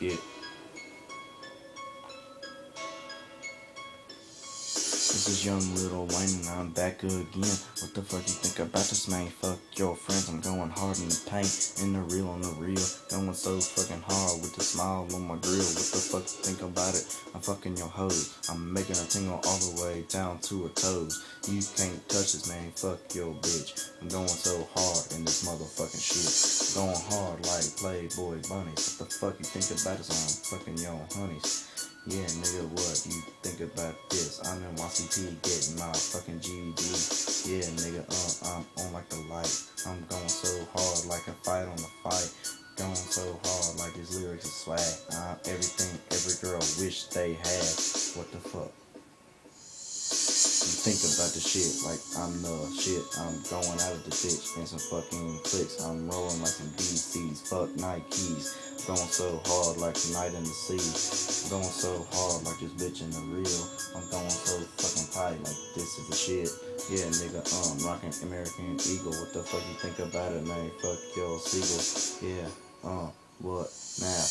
This is young little Wayne and I'm back again. What the fuck you think about this man? Fuck your friends, I'm going hard in the paint, in the real on the real. Going so fucking hard with the smile on my grill. What the fuck you think about it? I'm fucking your hoes. I'm making her tingle all the way down to her toes. You can't touch this man, fuck your bitch. I'm going so hard like Playboy bunnies. What the fuck you think about this? I'm fucking your honeys. Yeah, nigga, what you think about this? I'm in YCP getting my fucking GED. Yeah, nigga, uh, I'm on like the light. I'm going so hard like a fight on the fight. Going so hard like his lyrics is swag. I'm everything every girl wish they had. What the fuck? Think about the shit like I'm the shit. I'm going out of the bitch in some fucking clicks. I'm rolling like some DCs. Fuck Nikes. Going so hard like night in the sea. Going so hard like this bitch in the real. I'm going so fucking tight like this is the shit. Yeah, nigga, um, rocking American Eagle. What the fuck you think about it, man? Fuck your seagull. Yeah, uh, what now?